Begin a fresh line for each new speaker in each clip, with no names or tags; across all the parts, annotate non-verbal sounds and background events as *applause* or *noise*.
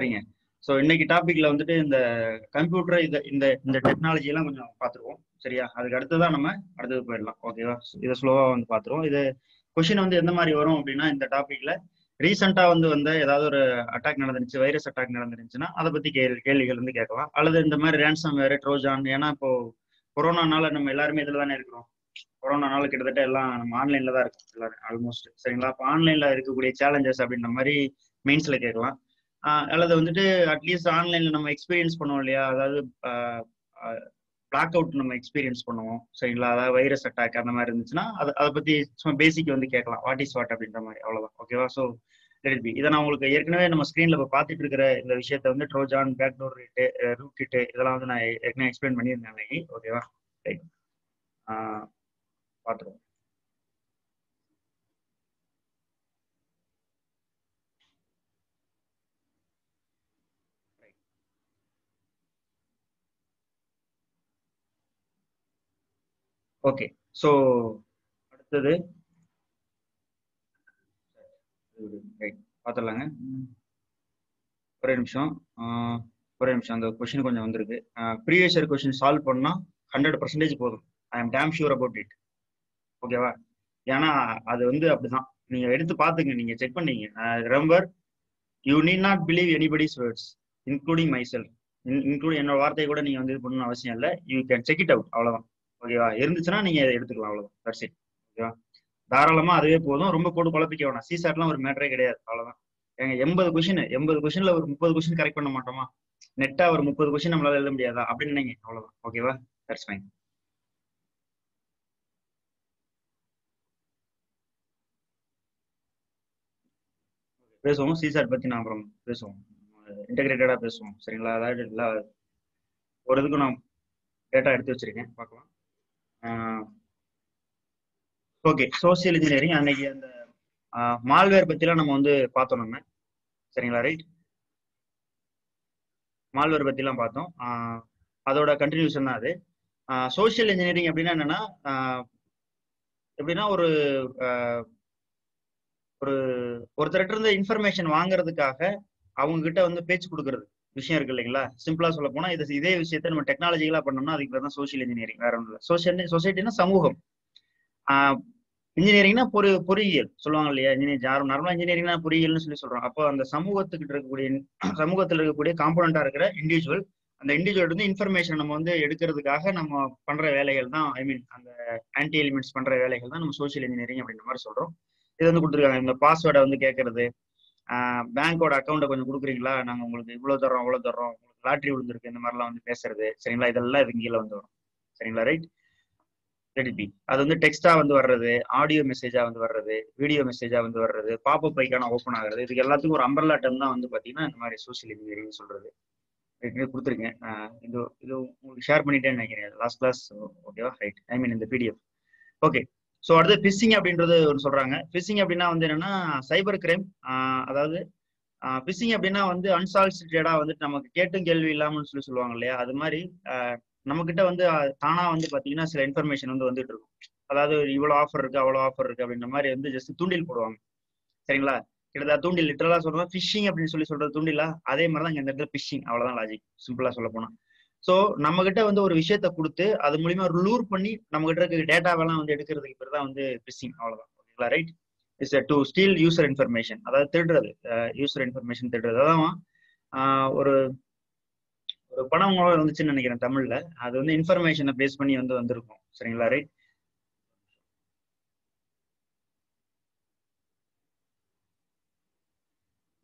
சரிங்க ஸோ இன்னைக்கு டாபிக்ல வந்துட்டு இந்த கம்ப்யூட்டர் இந்த இந்த இந்த டெக்னாலஜி எல்லாம் கொஞ்சம் பார்த்துருவோம் சரியா? அதுக்கு அடுத்ததான் நம்ம அடுத்தது போயிடலாம். ஓகேவா இதை ஸ்லோவா வந்து பார்த்துருவோம் இது கொஷின் வந்து எந்த மாதிரி வரும் அப்படின்னா இந்த டாபிக்ல ரீசெண்டா வந்து வந்த ஏதாவது ஒரு அட்டாக் நடந்துருச்சு வைரஸ் அட்டாக் நடந்துருச்சுன்னா அதை பத்தி கேள்வி கேள்விகள் வந்து கேட்கலாம். அல்லது இந்த மாதிரி ரேன்சம் வேற ட்ரோஜான் ஏன்னா இப்போ கொரோனானால நம்ம எல்லாருமே இதுல தானே இருக்கிறோம். கொரோனானால கிட்டத்தட்ட எல்லாம் நம்ம ஆன்லைன்ல தான் இருக்கும் எல்லாரும் ஆல்மோஸ்ட் சரிங்களா? இப்போ ஆன்லைன்ல இருக்கக்கூடிய சேலஞ்சஸ் அப்படின்ற மாதிரி மெயின்ஸ்ல கேட்கலாம். அல்லது வந்துட்டு அட்லீஸ்ட் ஆன்லைன்ல நம்ம எக்ஸ்பீரியன்ஸ் பண்ணுவோம் இல்லையா? அதாவது பிளாக் அவுட் நம்ம எக்ஸ்பீரியன்ஸ் பண்ணுவோம். சரிங்களா? அதாவது வைரஸ் அட்டாக் அந்த மாதிரி இருந்துச்சுன்னா அதை அதை பத்தி சும்மா பேசிக் வந்து கேட்கலாம். வாட் இஸ் வாட் அப்படின்ற மாதிரி. அவ்வளவுதான். ஓகேவா ஸோ லெட் பி இதை நான் உங்களுக்கு ஏற்கனவே நம்ம ஸ்க்ரீன்ல இப்போ பார்த்துட்டு இருக்கிற இந்த விஷயத்த வந்து Trojan backdoor rat root kit இதெல்லாம் வந்து நான் ஏற்கனவே எக்ஸ்பிளைன் பண்ணியிருந்தேன் அன்னைக்கு. ஓகேவா ரைட் பார்த்துருவோம். ஓகே ஸோ அடுத்தது. பார்த்துடலாங்க ஒரே நிமிஷம். ஒரே நிமிஷம். அந்த கொஷின் கொஞ்சம் வந்திருக்கு. ப்ரீவியஸ் இயர் கொஷின் சால்வ் பண்ணால் ஹண்ட்ரட் பர்சன்டேஜ் போதும். I am damn sure about it ஓகேவா ஏன்னா அது வந்து அப்படிதான். நீங்க எடுத்து பாத்துங்க. நீங்க செக் பண்ணீங்க. Remember you need not believe anybody's words including myself including என்னோட வார்த்தையை கூட நீங்க வந்து இது பண்ணணும்னு அவசியம் இல்லை. You can check it out அவ்வளவுதான். ஓகேவா? இருந்துச்சுன்னா நீங்க எடுத்துக்கலாம் அவ்வளவுதான். தட்ஸ் இட் ஓகேவா? தாராளமா அதுவே போதும். ரொம்ப போட்டு குழப்பிக்க வேணாம். சிசாட்லாம் ஒரு மேட்டரே கிடையாது. அவ்வளவுதான். ஏங்க எண்பது கொஸ்டின் எண்பது கொஷின்ல ஒரு முப்பது கொஷின் கரெக்ட் பண்ண மாட்டோமா? நெட்டா ஒரு முப்பது கொஷின் நம்மளால எழுத முடியாதா? அப்படின்னு நினைங்க அவ்வளவுதான். ஓகேவா? தட்ஸ் ஃபைன் பேசுவோம்? சிசாட் பத்தி நான் அப்புறம் பேசுவோம். இன்டெகிரேட்டடா பேசுவோம். சரிங்களா? அதாவது எல்லா ஒரு இதுக்கும் நான் டேட்டா எடுத்து வச்சிருக்கேன். பார்க்கலாம். ஓகே சோசியல் இன்ஜினியரிங் அன்னைக்கு அந்த மால்வேர் பத்திலாம் நம்ம வந்து பார்த்தோம் நம்ம. சரிங்களா ரைட் மால்வேர் பத்திலாம் பார்த்தோம். அதோட கண்டினியூஷன் தான் அது. சோசியல் இன்ஜினியரிங் அப்படின்னா என்னன்னா எப்படின்னா ஒரு ஒரு ஒருத்தர்கிட்ட இருந்து இன்ஃபர்மேஷன் வாங்குறதுக்காக அவங்க கிட்ட வந்து பேச்சு கொடுக்கறது. விஷயம் இருக்கு இல்லைங்களா? சிம்பிளா சொல்ல போனா இது இதே விஷயத்த நம்ம டெக்னாலஜிகளா பண்ணோம்னா அதுக்கு பேர் தான் சோசியல் இன்ஜினியரிங் வேற ஒன்றும் இல்லை. சோசியல் சொசைட்டினா சமூகம். இன்ஜினியரிங்னா பொறி பொறியியல். சொல்லுவாங்க இல்லையா? இன்ஜினியர் யாரும் நார்மலா இன்ஜினியரிங்னா பொறியியல்னு சொல்லி சொல்றோம். அப்போ அந்த சமூகத்துக்கிட்ட இருக்கக்கூடிய *clears throat* சமூகத்தில் இருக்கக்கூடிய காம்பனண்டா இருக்கிற இண்டிவிஜுவல் அந்த இண்டிவிஜுவல் வந்து இன்ஃபர்மேஷன் நம்ம வந்து எடுக்கிறதுக்காக நம்ம பண்ற வேலைகள் தான் ஐ மீன் அந்த ஆன்டி எலிமெண்ட்ஸ் பண்ற வேலைகள் தான் நம்ம சோசியல் இன்ஜினியரிங் அப்படின்ற மாதிரி சொல்றோம். இது வந்து கொடுத்துருக்காங்க. இந்த பாஸ்வேர்டை வந்து கேட்கறது பேங்கோட அக்கௌண்ட்டை கொஞ்சம் கொடுக்குறீங்களா? நாங்கள் உங்களுக்கு இவ்வளோ தரோம் அவ்வளோ தரோம் உங்களுக்கு லாட்ரி விழுந்திருக்கு இந்த மாதிரிலாம் வந்து பேசுறது. சரிங்களா? இதெல்லாம் இது கீழே வந்து வரும். சரிங்களா? ரைட் ரெடிபி அது வந்து டெக்ஸ்டா வந்து வர்றது ஆடியோ மெசேஜா வந்து வர்றது வீடியோ மெசேஜா வந்து வர்றது பாப்பப் பைக்கான ஓப்பன் ஆகுறது. இதுக்கு எல்லாத்துக்கும் ஒரு அம்பர்லா டம் தான் வந்து பாத்தீங்கன்னா இந்த மாதிரி சோசியல் இன்ஜினியரிங் சொல்றது. கொடுத்துருக்கேன். இது இது உங்களுக்கு ஷேர் பண்ணிட்டேன்னு நினைக்கிறேன். லாஸ்ட் கிளாஸ் ஓகேவா ரைட் ஐ மீன் இந்த பிடிஎஃப் ஓகே ஸோ அடுத்து ஃபிஷிங் அப்படின்றது ஒன்று சொல்றாங்க. ஃபிஷிங் அப்படின்னா வந்து என்னன்னா சைபர் கிரைம் அதாவது ஃபிஷிங் அப்படின்னா வந்து அன்சாலிசிட்டடா வந்துட்டு நமக்கு கேட்டும் கேள்வி இல்லாமல் சொல்லி சொல்லுவாங்க இல்லையா? அது மாதிரி நம்ம கிட்ட வந்து தானா வந்து பாத்தீங்கன்னா சில இன்ஃபர்மேஷன் வந்து வந்துட்டு இருக்கும். அதாவது இவ்வளவு ஆஃபர் இருக்கு அவ்வளவு ஆஃபர் இருக்கு அப்படின்ற மாதிரி வந்து ஜஸ்ட் தூண்டில் போடுவாங்க. சரிங்களா? கிட்டத்தட்ட தூண்டில் லிட்டரலா சொல்றோம் ஃபிஷிங் அப்படின்னு சொல்லி சொல்றது தூண்டிலா? அதே மாதிரி தான் இந்த இடத்துல ஃபிஷிங் அவ்வளவுதான் லாஜிக் சிம்பிளா சொல்ல போனா. ஸோ நம்ம கிட்ட வந்து ஒரு விஷயத்த கொடுத்து அது மூலியமா லூர் பண்ணி நம்ம கிட்ட இருக்க டேட்டாவெல்லாம் வந்து எடுக்கிறதுக்கு பேர் தான் வந்து பிசிங் அவ்வளவுதான். ஓகேங்களா right is to steal user information அதாவது திருடுறது. யூசர் இன்ஃபர்மேஷன் திருடுறது. அதான் ஒரு ஒரு படம் வந்துச்சுன்னு நினைக்கிறேன் தமிழ்ல. அது வந்து இன்ஃபர்மேஷனை பேஸ் பண்ணி வந்து வந்திருக்கும். சரிங்களா? Right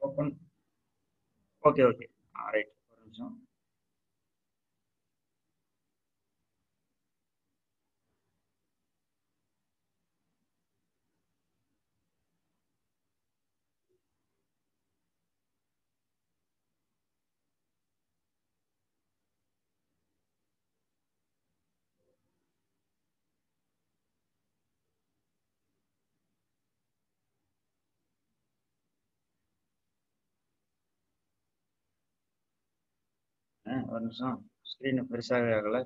open okay okay right ஒரு நிமிஷம் ஒரு நிமிஷம். ஸ்க்ரீன் பெருசாக ஆகல.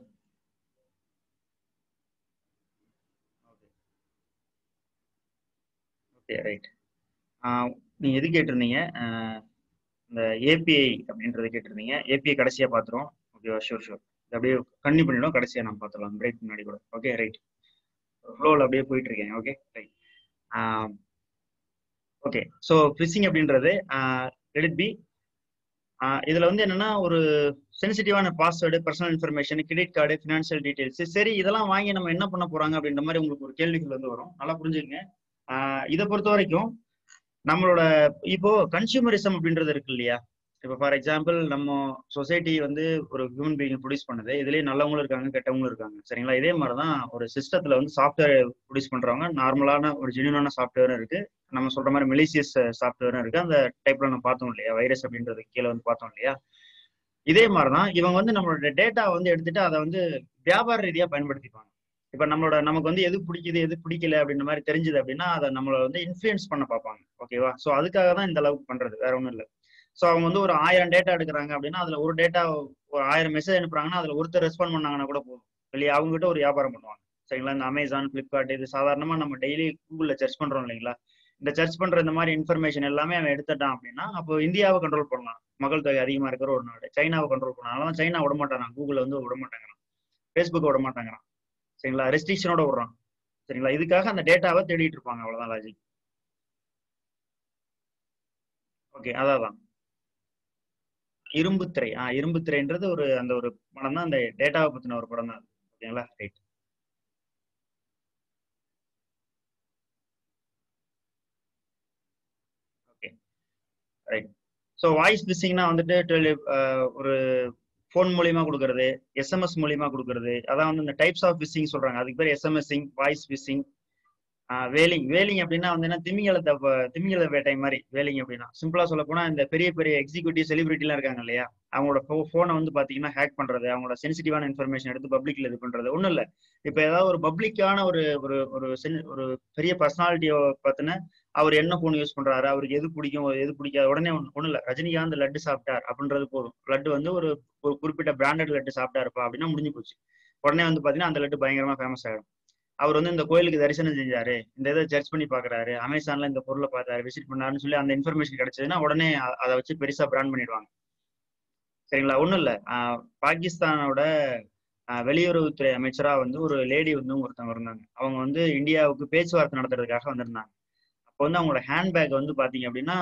ஓகே ரைட் நீங்க எது கேட்டிருந்தீங்க? இந்த ஏபிஐ அப்படின்றத கேட்டிருந்தீங்க. ஏபிஐ கடைசியா பார்த்துருவோம் ஓகேவா ஷூர் ஷூர் அப்படியே கண்டினியூ பண்ணிடும் கடைசியா நம்ம பார்த்துடலாம் பிரேக் முன்னாடி கூட. ஓகே ரைட் ஃப்ளோவில் அப்படியே போயிட்டு இருக்கேன். Okay right okay so phishing அப்படின்றது லெட் பி இதுல வந்து என்னன்னா ஒரு சென்சிட்டிவான password personal information credit card financial details சரி இதெல்லாம் வாங்கி நம்ம என்ன பண்ண போறாங்க அப்படின்ற மாதிரி உங்களுக்கு ஒரு கேள்விகள் வந்து வரும். நல்லா புரிஞ்சுக்கங்க. இதை பொறுத்த வரைக்கும் நம்மளோட இப்போ கன்சியூமரிசம் அப்படின்றது இருக்கு இல்லையா? இப்போ ஃபார் எக்ஸாம்பிள் நம்ம சொசைட்டி வந்து ஒரு ஹியூமன் பீயிங் ப்ரொடியூஸ் பண்ணுது. இதுலயே நல்லவங்களும் இருக்காங்க கெட்டவங்களும் இருக்காங்க. சரிங்களா? இதே மாதிரி தான் ஒரு சிஸ்டத்துல வந்து சாஃப்ட்வேர் ப்ரொடியூஸ் பண்றவங்க நார்மலான ஒரு ஜென்யூனான சாஃப்ட்வேரும் இருக்கு. நம்ம சொல்ற மாதிரி மெலிசியஸ் சாஃப்ட்வேரும் இருக்கு. அந்த டைப்ல நம்ம பார்த்தோம் இல்லையா? வைரஸ் அப்படின்றது கீழே வந்து பார்த்தோம் இல்லையா? இதே மாதிரி தான் இவங்க வந்து நம்மளோட டேட்டா வந்து எடுத்துட்டு அதை வந்து வியாபார ரீதியா பயன்படுத்திப்பாங்க. இப்ப நம்மளோட நமக்கு வந்து எது பிடிக்குது எது பிடிக்கல அப்படின்ற மாதிரி தெரிஞ்சது அப்படின்னா அதை நம்மளை வந்து இன்ஃபுளுன்ஸ் பண்ண பார்ப்பாங்க. ஓகேவா ஸோ அதுக்காக தான் இந்த அளவுக்கு பண்றது. வேற ஒன்றும் இல்லை. ஸோ அவங்க வந்து ஒரு ஆயிரம் டேட்டா எடுக்கிறாங்க அப்படின்னா அதுல ஒரு டேட்டா ஒரு ஆயிரம் மெசேஜ் அனுப்புறாங்கன்னா அதுல ஒருத்தர் ரெஸ்பாண்ட் பண்ணாங்கன்னா கூட போதும். வெளியே அவங்க கிட்ட ஒரு வியாபாரம் பண்ணுவாங்க. சரிங்களா? இந்த அமேசான் பிளிப்கார்ட் இது சாதாரணமா நம்ம டெய்லி கூகுள்ல சர்ச் பண்றோம் இல்லைங்களா? இந்த சர்ச் பண்ற இந்த மாதிரி இன்ஃபர்மேஷன் எல்லாமே அவன் எடுத்துட்டான் அப்படின்னா அப்போ இந்தியாவை கண்ட்ரோல் பண்ணலாம். மக்கள் தொகை அதிகமா இருக்கிற ஒரு நாடு. சைனாவை கண்ட்ரோல் பண்ணலாம். சைனா விட மாட்டான் கூகுள் வந்து விட மாட்டாங்கிறான் ஃபேஸ்புக் விட மாட்டாங்கிறான் சரிங்களா ரெஸ்ட்ரிக்ஷனோட விடுறான். சரிங்களா? இதுக்காக அந்த டேட்டாவை தேடிட்டு இருப்பாங்க. அவ்வளவுதான் லாஜிக் ஓகே அதான். இரும்பு திரை. ஆஹ் இரும்பு திரைன்றது ஒரு அந்த ஒரு படம் தான் அந்த டேட்டாவை பத்தின ஒரு படம் தான் ஓகேங்களா? Right okay right so voice மிஸ்ஸிங்னா வந்துட்டு ஒரு ஃபோன் மூலியமா கொடுக்கறது எஸ்எம்எஸ் மூலியமா கொடுக்கறது அதான் வந்து இந்த டைப்ஸ் ஆஃப் விசிங் சொல்றாங்க. அதுக்கு பேர் SMSing voice vishing whaling. Whaling அப்படின்னா வந்து என்ன திமிங்கலத்தை திமிங்கல வேட்டை மாதிரி வேலிங் அப்படின்னா. சிம்பிளா சொல்ல போனா இந்த பெரிய பெரிய எக்ஸிக்யூட்டிவ் செலிபிரிட்டிலாம் இருக்காங்க இல்லையா? அவங்களோட போனை வந்து பாத்தீங்கன்னா ஹேக் பண்றது அவங்களோட சென்சிட்டிவான இன்ஃபர்மேஷன் எடுத்து பப்ளிக்ல இது பண்றது ஒண்ணும் இல்ல. இப்ப ஏதாவது ஒரு பப்ளிக்கான ஒரு ஒரு ஒரு ஒரு பெரிய பர்சனாலிட்டியை பத்தின அவர் என்ன போன் யூஸ் பண்றாரு அவருக்கு எது பிடிக்கும் எது பிடிக்காது உடனே ஒண்ணு இல்ல. ரஜினிகாந்த் லட்டு சாப்பிட்டார் அப்படின்றது போதும். லட்டு வந்து ஒரு ஒரு குறிப்பிட்ட பிராண்டட் லட்டு சாப்பிட்டாருப்பா அப்படின்னா முடிஞ்சு போச்சு. உடனே வந்து பாத்தீங்கன்னா அந்த லட்டு பயங்கரமா ஃபேமஸ் ஆயிடும். அவர் வந்து இந்த கோயிலுக்கு தரிசனம் செஞ்சாரு. இந்த இதை சர்ச் பண்ணி பாக்குறாரு. அமேசான்ல இந்த பொருளை பார்த்தாரு விசிட் பண்ணாருன்னு சொல்லி அந்த இன்ஃபர்மேஷன் கிடைச்சதுன்னா உடனே அதை வச்சு பெருசா பிராண்ட் பண்ணிடுவாங்க. சரிங்களா? ஒண்ணும் இல்ல. பாகிஸ்தானோட வெளியுறவுத்துறை அமைச்சரா வந்து ஒரு லேடி வந்து ஒருத்தவங்க இருந்தாங்க. அவங்க வந்து இந்தியாவுக்கு பேச்சுவார்த்தை நடத்துறதுக்காக வந்திருந்தாங்க. அப்போ வந்து அவங்களோட ஹேண்ட்பேக் வந்து பாத்தீங்க அப்படின்னா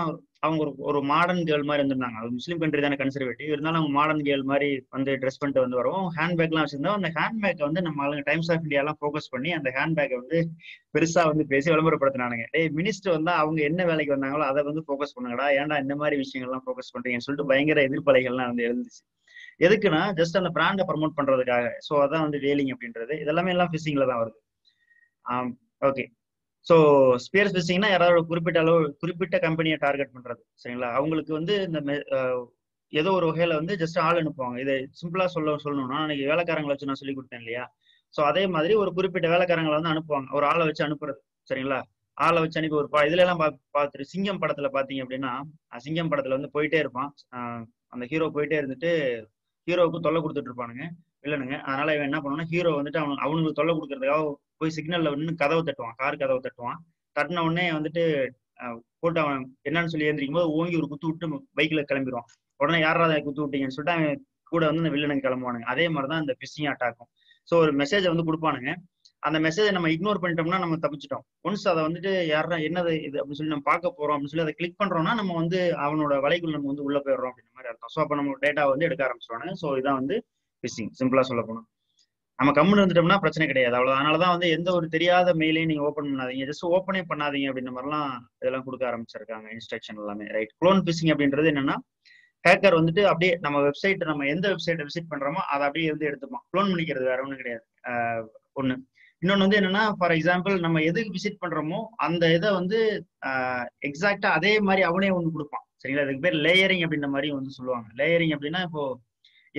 அவங்க ஒரு ஒரு மாடர்ன் கேர்ள் மாதிரி வந்திருந்தாங்க. அது முஸ்லீம் கண்ட்ரி தானே கன்சர்வேட்டிவ் இருந்தாலும் அவங்க மாடர்ன் கேர்ள் மாதிரி வந்து ட்ரெஸ் பண்ணிட்டு வந்து வரும். ஹேண்ட்பேக்லாம் வச்சிருந்தோம் அந்த ஹேண்ட்பேக்கை வந்து நம்ம ஆளுங்க டைம்ஸ் ஆஃப் இந்தியாலாம் ஃபோக்கஸ் பண்ணி அந்த ஹேண்ட்பேக்கை வந்து பெருசா வந்து பேசி விளம்பரப்படுத்தினானுங்க. டேய் மினிஸ்டர் வந்தா அவங்க என்ன வேலைக்கு வந்தாங்களோ அதை வந்து ஃபோக்கஸ் பண்ணுங்கடா. ஏன்டா இந்த மாதிரி விஷயங்கள்லாம் ஃபோக்கஸ் பண்றீங்கன்னு சொல்லிட்டு பயங்கர எதிர்ப்பலைகள்லாம் வந்து எழுந்துச்சு. எதுக்குன்னா ஜஸ்ட் அந்த பிராண்டை ப்ரமோட் பண்றதுக்காக. ஸோ அதான் வந்து வேலிங் அப்படின்றது. இதெல்லாமே எல்லாம் ஃபிஷிங்ல தான் வருது. ஓகே ஸோ ஸ்பியர் ஃபிஷிங்னா யாராவது குறிப்பிட்ட அளவு குறிப்பிட்ட கம்பெனியை டார்கெட் பண்றது சரிங்களா? அவங்களுக்கு வந்து இந்த ஏதோ ஒரு வகையில வந்து ஜஸ்ட் ஆள் அனுப்புவாங்க. இதை சிம்பிளா சொல்ல சொல்லணும்னா அன்னைக்கு வேலைக்காரங்களை வச்சு நான் சொல்லி கொடுத்தேன் இல்லையா? ஸோ அதே மாதிரி ஒரு குறிப்பிட்ட வேலைக்காரங்களை வந்து அனுப்புவாங்க. ஒரு ஆளை வச்சு அனுப்புறது சரிங்களா? ஆளை வச்சு அனுப்பி ஒரு இதுல எல்லாம் பார்த்துட்டு சிங்கம் படத்துல பாத்தீங்க அப்படின்னா சிங்கம் படத்துல வந்து போயிட்டே இருப்பான். அந்த ஹீரோ போயிட்டே இருந்துட்டு ஹீரோவுக்கு தொல்லை கொடுத்துட்டு இருப்பானுங்க இல்லைனுங்க அதனால இவன் என்ன பண்ணுவான்னா ஹீரோ வந்துட்டு அவன் அவனுக்கு தொல்லை கொடுக்கறதுக்காக போய் சிக்னல்ல நின்று கதவை தட்டுவான் கார் கதவை தட்டுவான். தட்டின உடனே வந்துட்டு போட்டு அவன் என்னன்னு சொல்லி எழுந்திரிக்கும் போது ஓங்கி ஒரு குத்து விட்டு பைக்ல கிளம்பிடுவான். உடனே யாராவது குத்து விட்டீங்கன்னு சொல்லிட்டு அவன் கூட வந்து இந்த வில்லனுக்கு கிளம்புவானுங்க. அதே மாதிரிதான் இந்த பிஸ்ஸிங் அட்டாக்கும் ஸோ ஒரு மெசேஜை வந்து கொடுப்பானுங்க. அந்த மெசேஜை நம்ம இக்னோர் பண்ணிட்டோம்னா நம்ம தப்பிச்சிட்டோம். ஒன்ஸ் அதை வந்துட்டு யாரா என்னது இது அப்படின்னு சொல்லி நம்ம பார்க்க போறோம் அப்படின்னு சொல்லி அதை கிளிக் பண்றோம்னா நம்ம வந்து அவனோட வலைக்குள்ள நம்ம வந்து உள்ள போயிடுறோம் அப்படின்ற மாதிரி அர்த்தம். ஸோ அப்போ நம்ம டேட்டா வந்து எடுக்க ஆரம்பிச்சிருவாங்க ஸோ இதான் வந்து பிஸ்ஸிங் சிம்பிளா சொல்ல போனோம் நம்ம கம்முன்னு இருந்துட்டோம்னா பிரச்சனை கிடையாது. அவ்வளவு அதனாலதான் வந்து எந்த ஒரு தெரியாத மெயிலையும் நீங்க ஓப்பன் பண்ணாதீங்க. ஜஸ்ட் ஓப்பனே பண்ணாதீங்க அப்படின்ற மாதிரிலாம் இதெல்லாம் கொடுக்க ஆரம்பிச்சிருக்காங்க. இன்ஸ்ட்ரக்ஷன் எல்லாமே. ரைட் க்ளோன் பிசிங் அப்படின்றது என்னன்னா ஹேக்கர் வந்துட்டு அப்படியே நம்ம வெப்சைட் நம்ம எந்த வெப்சைட்டை விசிட் பண்றோமோ அதை அப்படியே இருந்து எடுத்துப்போம் க்ளோன் பண்ணிக்கிறது வேற ஒன்றும் கிடையாது. ஒண்ணு. இன்னொன்னு வந்து என்னன்னா ஃபார் எக்ஸாம்பிள் நம்ம எதுக்கு விசிட் பண்றோமோ அந்த இதை வந்து எக்ஸாக்டா அதே மாதிரி அவனே ஒன்று கொடுப்பான். சரிங்களா? அதுக்கு பேர் லேயரிங் அப்படின்ற மாதிரி வந்து சொல்லுவாங்க. லேயரிங் அப்படின்னா இப்போ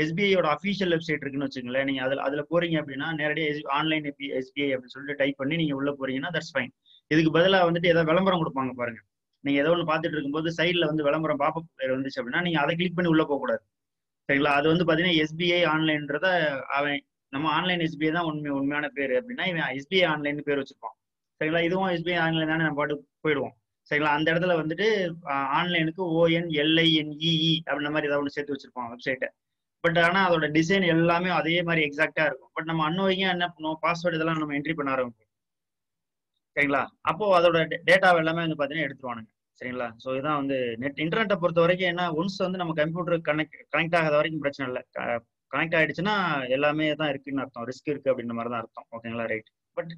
எஸ்பிஐயோட அஃபீஷியல் வெப்சைட் இருக்குன்னு வச்சுங்களேன் நீங்க அதுல அதுல போறீங்க அப்படின்னா நேரடியாக ஆன்லைன் எஸ்பிஐ அப்படின்னு சொல்லிட்டு டைப் பண்ணி நீங்க உள்ள போறீங்கன்னா தட்ஸ் ஃபைன் இதுக்கு பதிலாக வந்துட்டு ஏதாவது விளம்பரம் கொடுப்பாங்க பாருங்க. நீங்க ஏதோ ஒன்று பார்த்துட்டு இருக்கும்போது சைட்ல வந்து விளம்பரம் பாப்ப பேர் வந்துச்சு அப்படின்னா நீங்க அதை கிளிக் பண்ணி உள்ள போக கூடாது சரிங்களா? அது வந்து பாத்தீங்கன்னா எஸ்பிஐ ஆன்லைன்றத அவன் நம்ம ஆன்லைன் எஸ்பிஐ தான் உண்மை உண்மையான பேர் அப்படின்னா இவன் எஸ்பிஐ ஆன்லைன் பேர் வச்சிருப்பான். சரிங்களா? இதுவும் எஸ்பிஐ ஆன்லைன் தானே நம்ம பாட்டு போயிடுவோம். சரிங்களா? அந்த இடத்துல வந்துட்டு ஆன்லைனுக்கு ஓஎன் எல்ஐஎன்இஇ அப்படின்ற மாதிரி ஏதாவது ஒன்று சேர்த்து வச்சிருப்பான் வெப்சைட்டை பட் ஆனால் அதோட டிசைன் எல்லாமே அதே மாதிரி எக்ஸாக்டா இருக்கும். பட் நம்ம அன்னுவைங்க என்ன பண்ணுவோம்? பாஸ்வேர்டு இதெல்லாம் நம்ம என்ட்ரி பண்ண ஆரம்பிப்போம். சரிங்களா? அப்போ அதோட டேட்டா எல்லாமே வந்து பாத்தீங்கன்னா எடுத்துருவானுங்க. சரிங்களா? ஸோ இதான் வந்து நெட் இன்டர்நெட்டை பொறுத்த வரைக்கும் என்ன ஒன்ஸ் வந்து நம்ம கம்ப்யூட்டர் கனெக்ட் கனெக்ட் ஆகாத வரைக்கும் பிரச்சனை இல்லை. கனெக்ட் ஆயிடுச்சுன்னா எல்லாமே தான் இருக்குன்னு அர்த்தம். ரிஸ்க் இருக்கு அப்படின்ற மாதிரி தான் அர்த்தம். ஓகேங்களா ரைட் பட்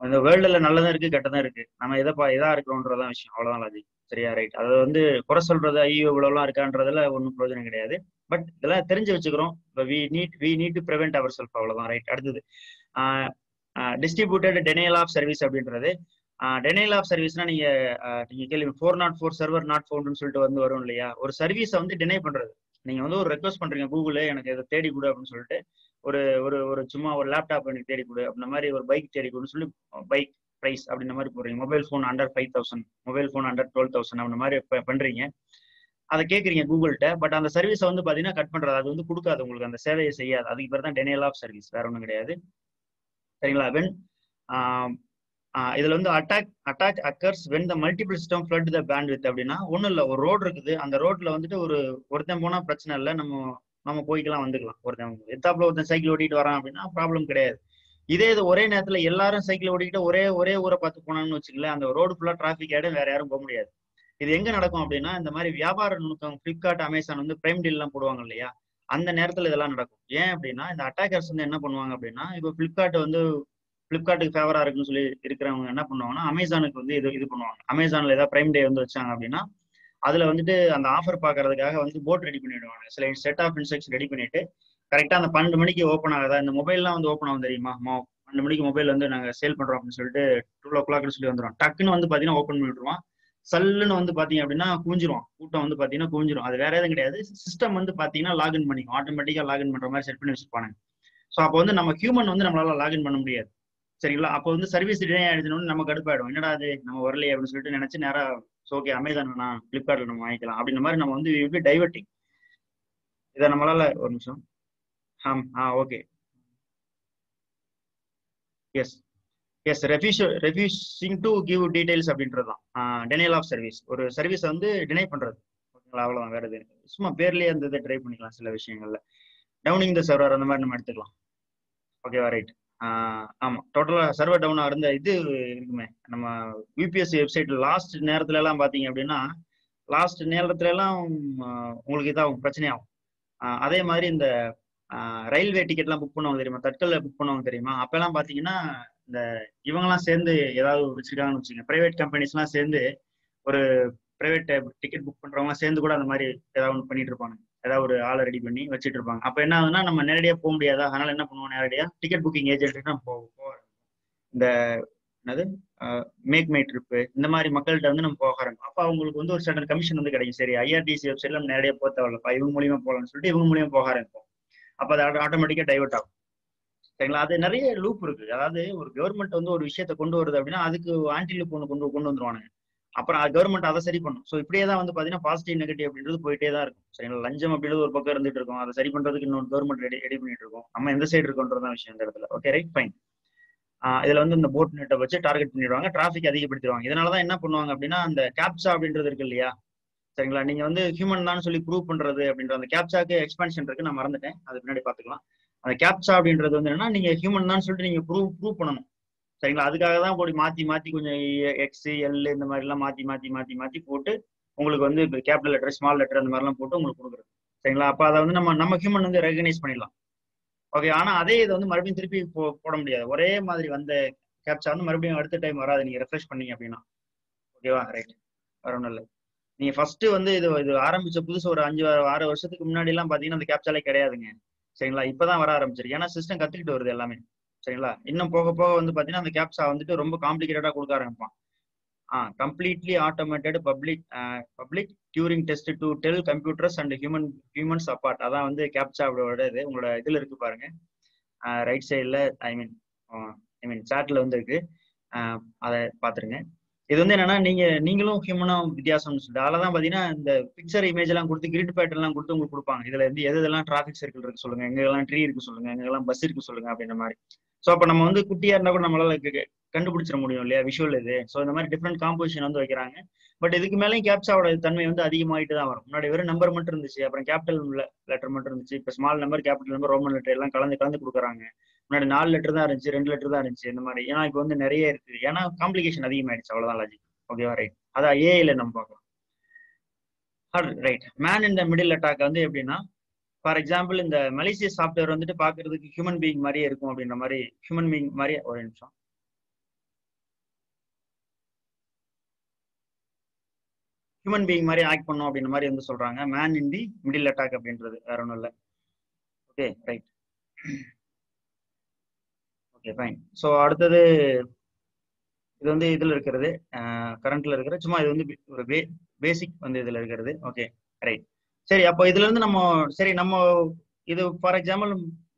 இந்த வேர்ல்டுல நல்லதும் இருக்கு கெட்டதும் இருக்கு. நம்ம எதை பா எதா இருக்கிறோன்றதான் விஷயம். அவ்வளவுதான் லாஜிக் சரியா? ரைட் அது வந்து குறை சொல்றது ஐயோ இவ்வளோலாம் இருக்கான்றதுல ஒன்றும் பிரயோஜனம் கிடையாது. பட் இதெல்லாம் தெரிஞ்சு வச்சுக்கிறோம். We need we need to prevent ourself அவ்வளவுதான் ரைட் அடுத்தது டிஸ்ட்ரிபியூட்டட் டெனைல் ஆஃப் சர்வீஸ் அப்படின்றது. டெனைல் ஆஃப் சர்வீஸ்னா நீங்க நீங்க கேள்வி four not four server not ஃபவுண்டுன்னு சொல்லிட்டு வந்து வரும் இல்லையா? ஒரு சர்வீஸை வந்து டினை பண்றது. நீங்க வந்து ஒரு ரெக்வஸ்ட் பண்றீங்க கூகுள் எனக்கு இதை தேடி கொடு அப்படின்னு சொல்லிட்டு ஒரு ஒரு ஒரு சும்மா ஒரு லேப்டாப் எனக்கு தேடி கொடு அப்படின்ற மாதிரி ஒரு பைக் தேடி கொடுன்னு சொல்லி பைக் ப்ரைஸ் அப்படின்ற மாதிரி போடுறீங்க. Mobile phone under five thousand mobile phone under twelve thousand அப்படின்ற மாதிரி பண்றீங்க. அதை கேட்குறீங்க கூகுள்கிட்ட பட் அந்த சர்வீஸை வந்து பார்த்தீங்கன்னா கட் பண்ணுறது அது வந்து கொடுக்காது உங்களுக்கு. அந்த சேவையை செய்யாது. அதுக்கு பேர் தான் டெனியல் ஆஃப் சர்வீஸ் வேற ஒன்றும் கிடையாது. சரிங்களா? வென் இதில் வந்து attack attack occurs when the multiple system flood the band with அப்படின்னா ஒன்றும் இல்லை. ஒரு ரோடு இருக்குது. அந்த ரோட்டில் வந்துட்டு ஒரு ஒருத்தன் போனால் பிரச்சனை இல்லை. நம்ம நம்ம போய்க்கலாம் வந்துக்கலாம். ஒருத்தன் எத்தாப்புல ஒருத்தன் சைக்கிள் ஓட்டிட்டு வரான் அப்படின்னா ப்ராப்ளம் கிடையாது. இதே இது ஒரே நேரத்தில் எல்லாரும் சைக்கிள் ஓட்டிக்கிட்டு ஒரே ஒரே ஊரை பார்த்து போனான்னு வச்சுக்கல அந்த ரோடு ஃபுல்லாக டிராஃபிக் ஆகிடும் வேற யாரும் போக முடியாது. இது எங்க நடக்கும் அப்படின்னா இந்த மாதிரி வியாபார நுணுக்கம் பிளிப்கார்ட் அமேசான் வந்து பிரைம் டீல் எல்லாம் போடுவாங்க இல்லையா? அந்த நேரத்துல இதெல்லாம் நடக்கும். ஏன் அப்படின்னா இந்த அட்டாக்கர்ஸ் வந்து என்ன பண்ணுவாங்க அப்படின்னா இப்போ பிளிப்கார்ட் வந்து பிளிப்கார்ட்டுக்கு ஃபேவரா இருக்குன்னு சொல்லி இருக்கிறவங்க என்ன பண்ணுவாங்கன்னா அமேசானுக்கு வந்து இது இது பண்ணுவாங்க. அமேசான்ல ஏதாவது பிரைம் டே வந்து வச்சாங்க அப்படின்னா அதுல வந்துட்டு அந்த ஆஃபர் பாக்குறதுக்காக வந்து போட் ரெடி பண்ணிடுவாங்க. சில செட் ஆஃப் இன்ஸ்ட்ரக்ஷன் ரெடி பண்ணிட்டு கரெக்டா அந்த பன்னெண்டு மணிக்கு ஓப்பன் ஆகுதா இந்த மொபைல்லாம் வந்து ஓப்பன் ஆகும் தெரியுமா? பன்னெண்டு மணிக்கு மொபைல் வந்து நாங்க சேல் பண்றோம் அப்படின்னு சொல்லிட்டு டூ ஓ கிளாக்னு சொல்லி வந்துடும் டக்குன்னு வந்து பாத்தீங்கன்னா ஓப்பன் பண்ணி சல்லுன்னு வந்து பாத்தீங்க அப்படின்னா கூஞ்சிரும் கூட்டம் வந்து பாத்தீங்கன்னா கூஞ்சிரும் அது வேற எதுவும் கிடையாது. சிஸ்டம் வந்து பாத்தீங்கன்னா லாகின் பண்ணிக்கும். ஆட்டோமேட்டிக்கா லாகின் பண்ற மாதிரி செட் பண்ணி வச்சிருப்பாங்க ஸோ அப்போ வந்து நம்ம ஹியூமன் வந்து நம்மளால லாகின் பண்ண முடியாது. சரிங்களா? அப்போ வந்து சர்வீஸ் டிலே ஆயிடுச்சுன்னு நம்ம கடுப்பாயிடும். என்னடா அது நம்ம வரலையே அப்படின்னு சொல்லிட்டு நினைச்சு நேரம் ஓகே அமேசான் வேணா பிளிப்கார்ட்ல நம்ம வாங்கிக்கலாம். அப்படின்ற மாதிரி நம்ம வந்து எப்படி டைவர்ட்டிங் இதை நம்மளால ஒரு நிமிஷம். ஆம் ஆ okay yes yes refuse refusing to give details அப்படின்றது தான். டெனைல் ஆஃப் சர்வீஸ் ஒரு சர்வீஸை வந்து டினை பண்ணுறது ஓகேங்களா? அவ்வளோதான் வேறு எது சும்மா பேர்லேயே அந்த இதை ட்ரை பண்ணிக்கலாம் சில விஷயங்கள்ல. டவுனிங் த சர்வர் அந்த மாதிரி நம்ம எடுத்துக்கலாம். ஓகேவா ரைட் ஆமாம் டோட்டலாக சர்வர் டவுனாக இருந்த இது இருக்குமே. நம்ம யூபிஎஸ்சி வெப்சைட் லாஸ்ட் நேரத்துல எல்லாம் அப்படின்னா லாஸ்ட் நேரத்துல எல்லாம் உங்களுக்கு இதாகும் பிரச்சனையாகும் அதே மாதிரி இந்த ரயில்வே டிக்கெட்லாம் புக் பண்ணுவாங்க தெரியுமா? தட்கல்ல புக் பண்ணுவாங்க தெரியுமா? அப்போல்லாம் பார்த்தீங்கன்னா இந்த இவங்கெல்லாம் சேர்ந்து ஏதாவது வச்சிருக்காங்கன்னு வச்சுக்கோங்க. பிரைவேட் கம்பெனிஸ்லாம் சேர்ந்து ஒரு பிரைவேட் டிக்கெட் புக் பண்றவங்க சேர்ந்து கூட அந்த மாதிரி ஏதாவது ஒன்று பண்ணிட்டு இருப்பாங்க. ஏதாவது ஒரு ஆளை ரெடி பண்ணி வச்சுட்டு இருப்பாங்க. அப்ப என்ன ஆகுதுன்னா நம்ம நேரடியாக போக முடியாதா? அதனால என்ன பண்ணுவோம்? நேரடியாக டிக்கெட் புக்கிங் ஏஜென்ட் நம்ம போக போக இந்த என்னது? மேக் மை ட்ரிப்பு இந்த மாதிரி மக்கள்கிட்ட வந்து நம்ம போக ஆரம்பிக்கும் அப்போ அவங்களுக்கு வந்து ஒரு சடன் கமிஷன் வந்து கிடைக்கும். சரி ஐஆர்டிசி வெப்சைட்ல நம்ம நேரடியாக போக தேவையில்லப்பா இவங்க மூலியமா போகலாம்னு சொல்லிட்டு இவங்க மூலியமா போக ஆரம்பிப்போம். அப்போ அது ஆட்டோமேட்டிக்கா டைவர்ட் ஆகும். சரிங்களா? அது நிறைய லூப் இருக்கு. அதாவது ஒரு கவர்மெண்ட் வந்து ஒரு விஷயத்த கொண்டு வருது அப்படின்னா அதுக்கு ஆன்டி லூப் ஒன்று கொண்டு கொண்டு வந்துருவானுங்க. அப்புறம் கவர்மெண்ட் அதை சரி பண்ணும். ஸோ இப்படியே தான் வந்து பார்த்தீங்கன்னா பாசிட்டிவ் நெகட்டிவ் அப்படின்றது போயிட்டே தான் இருக்கும். சரிங்களா? லஞ்சம் அப்படின்றது ஒரு பக்கம் இருந்துட்டு இருக்கும். அதை சரி பண்றதுக்கு இன்னொரு கவர்மெண்ட் ரெடி ரெடி பண்ணிட்டு இருக்கோம். நம்ம எந்த சைடு இருக்கோன்றதான் விஷயம் இந்த இடத்துல. ஓகே ரைட் ஃபைன் இதுல வந்து இந்த போட் நெட்டை வச்சு டார்கெட் பண்ணிடுவாங்க. டிராஃபிக் அதிகப்படுத்திடுவாங்க. இதனால தான் என்ன பண்ணுவாங்க அப்படின்னா அந்த கேப்சா அப்படின்றது இருக்கு இல்லையா? சரிங்களா? நீங்க வந்து ஹியூமன் தான் சொல்லி ப்ரூவ் பண்றது அப்படின்ற அந்த கேப்சாக்கு எக்ஸ்பென்ஷன் இருக்கு. நான் மறந்துட்டேன். அது பின்னாடி பாத்துக்கலாம் அந்த கேப்சா அப்படின்றது வந்து என்னன்னா நீங்க ஹியூமன் தான் சொல்லிட்டு நீங்க ப்ரூவ் ப்ரூவ் பண்ணணும். சரிங்களா? அதுக்காக தான் போய் மாத்தி மாத்தி கொஞ்சம் எக்ஸ் எல் இந்த மாதிரி எல்லாம் மாத்தி மாத்தி மாத்தி மாத்தி போட்டு உங்களுக்கு வந்து இப்போ கேபிட்டல் லெட்டர் ஸ்மால் லெட்டர் அந்த மாதிரிலாம் போட்டு உங்களுக்கு கொடுக்குறது. சரிங்களா? அப்போ அதை வந்து நம்ம நம்ம ஹியூமன் வந்து ரெகனைஸ் பண்ணிடலாம். ஓகே ஆனால் அதே இதை வந்து மறுபடியும் திருப்பி போ போட முடியாது. ஒரே மாதிரி வந்த கேப்சா வந்து மறுபடியும் அடுத்த டைம் வராது. நீங்க ரெஃப்ரெஷ் பண்ணீங்க அப்படின்னா. ஓகேவா ரைட் வர ஒன்றும் இல்லை. நீங்க ஃபர்ஸ்ட் வந்து இது இது ஆரம்பிச்ச புதுசு ஒரு அஞ்சு ஆறு வருஷத்துக்கு முன்னாடி எல்லாம் பாத்தீங்கன்னா அந்த கேப்சாலே கிடையாதுங்க. சரிங்களா? இப்பதான் வர ஆரம்பிச்சிருக்கு. ஏன்னா சிஸ்டம் கத்துக்கிட்டு வருது எல்லாமே. சரிங்களா? இன்னும் போக போக வந்து பாத்தீங்கன்னா அந்த கேப்ஸா வந்துட்டு ரொம்ப காம்ப்ளிகேட்டடா கொடுக்க ஆரம்பிப்பான். ஆ completely automated public public Turing test to tell computers and human humans apart அதான் வந்து கேப்சாவோட இது உங்களோட இதுல இருக்கு பாருங்க. ரைட் சைடில் ஐ மீன் ஐ மீன் சாட்ல வந்து இருக்கு. அதை பாத்துருங்க இது வந்து என்னன்னா நீங்க நீங்களும் ஹியூமனும் வித்தியாசம்னு சொல்லிட்டு அதில் தான் பாத்தீங்கன்னா இந்த பிக்சர் இமேஜ் எல்லாம் கொடுத்து கிரிட் பேட்டர்ன் எல்லாம் கொடுத்து உங்களுக்கு கொடுப்பாங்க. இதுல இருந்து எது எதெல்லாம் டிராஃபிக் சர்க்கிள் இருக்கு சொல்லுங்க எங்கெல்லாம் ட்ரீ இருக்கு சொல்லுங்க எங்கெல்லாம் பஸ் இருக்கு சொல்லுங்க அப்படின்ற மாதிரி. ஸோ அப்போ நம்ம வந்து குட்டியா இருந்தா கூட நம்மளால கண்டுபிடிச்சிட முடியும் இல்லையா விஷுவல் இது. ஸோ இந்த மாதிரி டிஃப்ரெண்ட் காம்போசிஷன் வந்து வைக்கிறாங்க. பட் இதுக்கு மேலேயும் கேப்சாவோட தன்மை வந்து அதிகமாயிட்டு தான் வரும். முன்னாடி வெறும் நம்பர் மட்டும் இருந்துச்சு அப்புறம் கேபிட்டல் லெட்டர் மட்டும் இருந்துச்சு இப்போ small number capital number roman letter எல்லாம் கலந்து கலந்து கொடுக்குறாங்க. முன்னாடி நாலு லெட்டர் தான் இருந்துச்சு ரெண்டு லெட்டர் தான் இருந்துச்சு இந்த மாதிரி. ஏன்னா இப்போ வந்து நிறைய இருக்கு. ஏன்னா காம்ப்ளிகேஷன் அதிகமாயிடுச்சு. அவ்வளவுதான் லாஜிக் ஓகேவா ரைட் அதான் ஏஐல நம்ம பார்க்கலாம். ரைட் மேன் இந்த மிடில் அட்டாக் வந்து எப்படின்னா ஃபார் எக்ஸாம்பிள் இந்த மலேசிய சாஃப்ட்வேர் வந்துட்டு பாக்குறதுக்கு ஹியூமன் பீயிங் மாதிரியே இருக்கும் அப்படின்ற மாதிரி ஹியூமன் பீயிங் மாதிரியே ஒரு நிமிஷம். ஹியூமன் பீயிங் மாதிரி ஆக்ட் பண்ணும் அப்படின்ற மாதிரி வந்து சொல்றாங்க. Man in the middle attack அப்படின்றது. வேற ஒன்றும் இல்லை. Okay right okay fine so அடுத்தது இது வந்து இதுல இருக்கிறது. கரண்ட்ல இருக்கிற சும்மா இது வந்து ஒரு பே பேசிக் வந்து இதுல இருக்கிறது. ஓகே ரைட் சரி அப்போ இதுல இருந்து நம்ம சரி நம்ம இது ஃபார் எக்ஸாம்பிள்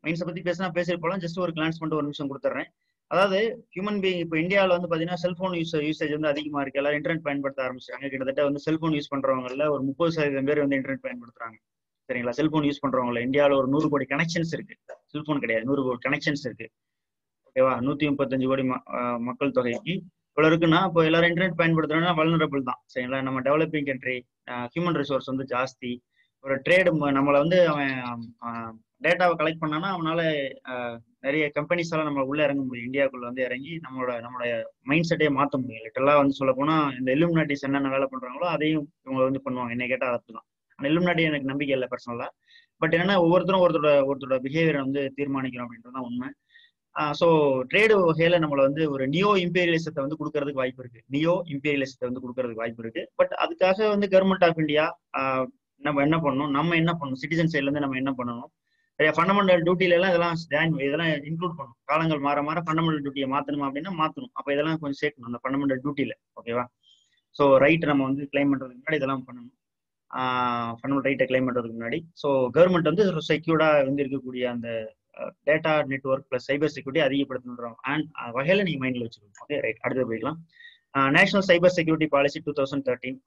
மைன்ஸை பத்தி பேசினா பேசிட்டு போலாம். ஜஸ்ட் ஒரு கிளான்ஸ் பண்ணிட்டு ஒரு நிமிஷம் கொடுத்துட்றேன் அதாவது ஹியூமன் பீயிங் இப்போ இந்தியாவில் வந்து பார்த்தீங்கன்னா செல்ஃபோன் யூஸ் யூசேஜ் வந்து அதிகமாக இருக்கு. எல்லாரும் இன்டர்நெட் பயன்படுத்த ஆரம்பிச்சாங்க கிட்டத்தட்ட வந்து செல்ஃபோன் யூஸ் பண்றவங்கல ஒரு முப்பது சதவீதம் பேர் வந்து இன்டர்நெட் பயன்படுத்துறாங்க. சரிங்களா? செல்ஃபோன் யூஸ் பண்றவங்கல இந்தியாவில் ஒரு நூறு கோடி கனெக்ஷன்ஸ் இருக்கு. செல்ஃபோன் கிடையாது. நூறு கோடி கனெக்ஷன்ஸ் இருக்கு. ஓகேவா? நூத்தி முப்பத்தஞ்சு கோடி மக்கள் தொகைக்கு இவ்வளவு இருக்குன்னா இப்போ எல்லாரும் இன்டர்நெட் பயன்படுத்துறோம்னா வல்னரபிள் தான். சரிங்களா? நம்ம டெவலப்பிங் கண்ட்ரி ஹியூமன் ரிசோர்ஸ் வந்து ஜாஸ்தி. ஒரு ட்ரேடு நம்மளை வந்து அவன் டேட்டாவை கலெக்ட் பண்ணானா அவனால நிறைய கம்பெனிஸ் எல்லாம் நம்ம உள்ள இறங்க முடியும். இந்தியாவுக்குள்ள வந்து இறங்கி நம்மளோட நம்மளோட மைண்ட் செட்டே மாற்ற முடியும். லிட்டரலாக வந்து சொல்ல போனா இந்த எலுமினாட்டிஸ் என்னென்ன வேலை பண்றாங்களோ அதையும் இவங்க வந்து பண்ணுவாங்க. என்ன கேட்டால் அது தான் ஆனால் எலுமினாட்டி எனக்கு நம்பிக்கை இல்லை பர்சனலா பட் என்னன்னா ஒவ்வொருத்தரும் ஒருத்தரோட ஒருத்தரோட பிஹேவியரை வந்து தீர்மானிக்கிறோம் அப்படின்றது தான் உண்மை. ஸோ ட்ரேடு வகையில நம்மள வந்து ஒரு நியோ இம்பீரியலிசத்தை வந்து கொடுக்கறதுக்கு வாய்ப்பு இருக்கு. நியோ இம்பீரியலிசத்தை வந்து கொடுக்கறதுக்கு வாய்ப்பு இருக்கு. பட் அதுக்காக வந்து கவர்மெண்ட் ஆஃப் இந்தியா நம்ம என்ன பண்ணணும்? நம்ம என்ன பண்ணணும்? சிட்டிசன் சைட்ல இருந்து நம்ம என்ன பண்ணணும்? நிறைய ஃபண்டமெண்டல் டியூட்டில எல்லாம் இதெல்லாம் ஜாயின் இதெல்லாம் இன்க்ளூட் பண்ணணும். காலங்கள் மாற மாற ஃபண்டமெண்டல் டியூட்டியை மாத்தணும் அப்படின்னா மாத்தணும். அப்ப இதெல்லாம் கொஞ்சம் சேர்க்கணும் அந்த ஃபண்டமெண்டல் டியூட்டில ஓகேவா ஸோ ரைட் நம்ம வந்து கிளைம் பண்றதுக்கு முன்னாடி இதெல்லாம் பண்ணணும். ஃபண்டமெண்டல் ரைட்டை கிளைம் பண்றதுக்கு முன்னாடி. ஸோ கவர்மெண்ட் வந்து செக்யூர்டா வந்து இருக்கக்கூடிய அந்த data network plus cyber security அதிகப்படுத்தணும் அண்ட் வகையில நீங்க மைண்ட்ல வச்சுக்கணும் ஓகே ரைட் அடுத்து போய்க்கலாம். National cyber security policy two thousand thirteen